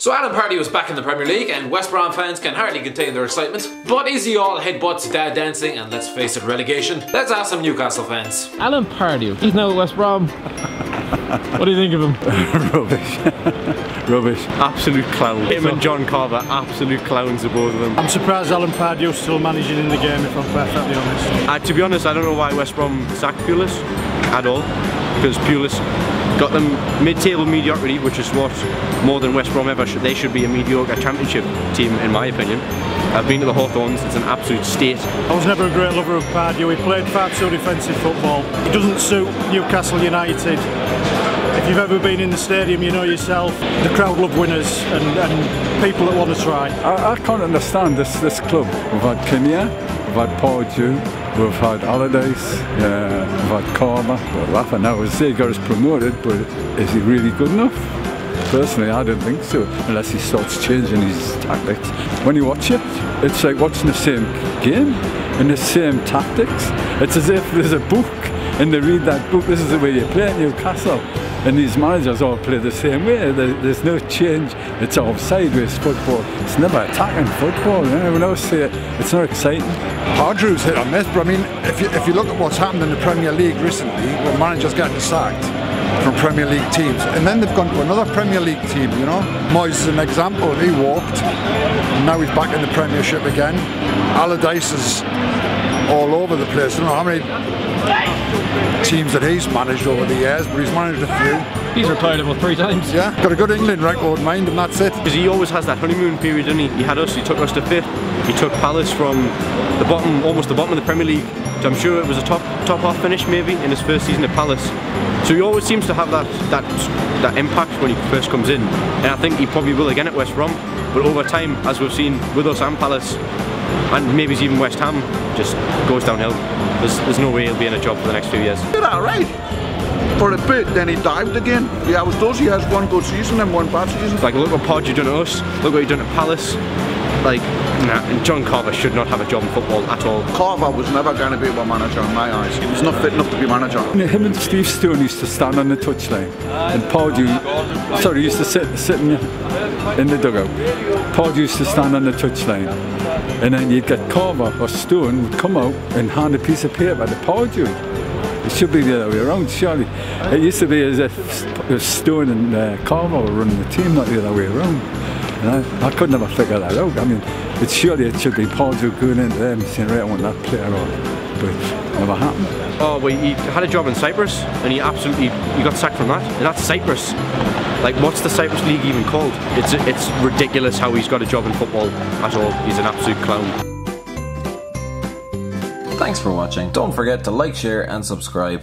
So Alan Pardew was back in the Premier League and West Brom fans can hardly contain their excitement. But is he all headbutts, dad dancing and let's face it, relegation? Let's ask some Newcastle fans. Alan Pardew, he's now at West Brom. what do you think of him? Rubbish. Rubbish. Absolute clown. Him and John Carver, absolute clowns, the both of them. I'm surprised Alan Pardew's still managing in the game, if I'm perfectly honest. Uh, to be honest, I don't know why West Brom sacked Pulis at all, because Pulis got them mid-table mediocrity, which is what more than West Brom ever should. They should be a mediocre championship team, in my opinion. I've been to the Hawthorns, it's an absolute state. I was never a great lover of Pardew. He played far too defensive football. He doesn't suit Newcastle United. If you've ever been in the stadium, you know yourself. The crowd love winners and, and people that want to try. I, I can't understand this this club. We've had Kinnear, we've had Pardew, we've had Allardyce, uh, we've had Carver. We're laughing now. Got us promoted, but is he really good enough? Personally, I don't think so, unless he starts changing his tactics. When you watch it, it's like watching the same game and the same tactics. It's as if there's a book and they read that book. This is the way you play at Newcastle. And these managers all play the same way. There's no change. It's all sideways football. It's never attacking football. You know, everyone else say it. It's not exciting. Pardew's hit on this, but I mean, if you, if you look at what's happened in the Premier League recently, where managers getting sacked from Premier League teams, and then they've gone to another Premier League team, you know. Moyes is an example. He walked, now he's back in the Premiership again. Allardyce is all over the place. I don't know how many teams that he's managed over the years, but he's managed a few. He's retired about three times. Yeah, got a good England record, mind, and that's it. Because he always has that honeymoon period, doesn't he? He had us, he took us to fifth, he took Palace from the bottom, almost the bottom of the Premier League. So I'm sure it was a top top half finish maybe in his first season at Palace. So he always seems to have that that that impact when he first comes in. And I think he probably will again at West Brom. But over time, as we've seen with us and Palace, and maybe even West Ham, just goes downhill. There's, there's no way he'll be in a job for the next few years. Did alright for a bit, then he dived again. Yeah, I was does. He has one good season and one bad season. Like, look what Podge done to us, look what he done at Palace. Like, nah, and John Carver should not have a job in football at all. Carver was never going to be a manager in my eyes. He was not fit enough to be manager. Him and Steve Stone used to stand on the touchline, and Pardew, sorry, used to sit, sit in, in the dugout. Pardew used to stand on the touchline, and then you'd get Carver or Stone would come out and hand a piece of paper to Pardew. It should be the other way around, surely. It used to be as if Stone and uh, Carver were running the team, not the other way around. And I, I could never figure that out. I mean, it's surely it should be Pardew going into them saying, right, I want that player on. But it never happened. Oh, well, he had a job in Cyprus, and he absolutely he got sacked from that. And that's Cyprus. Like, what's the Cyprus League even called? It's it's ridiculous how he's got a job in football at all. He's an absolute clown. Thanks for watching. Don't forget to like, share and subscribe.